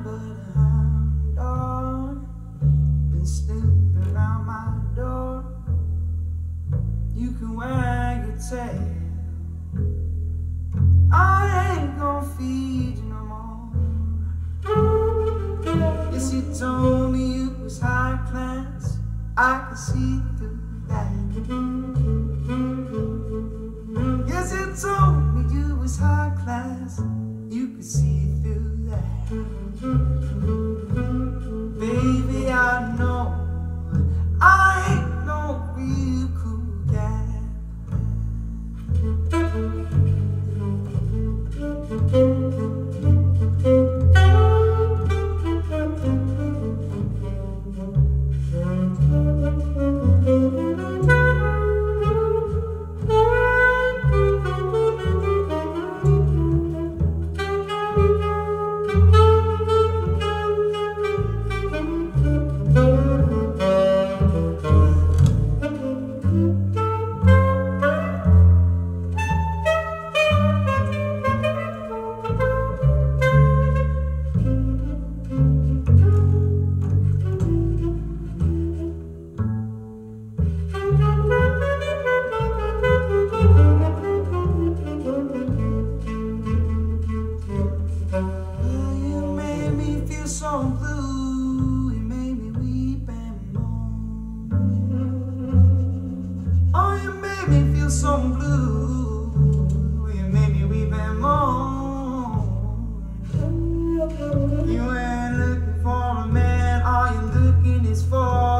but a hound dog. Been my door. You can wag your tail. I ain't gonna feed you no more. Yes, you told me you was high class. I can see through that. Made me so blue. You made me weep and moan. You ain't looking for a man. All you're looking is for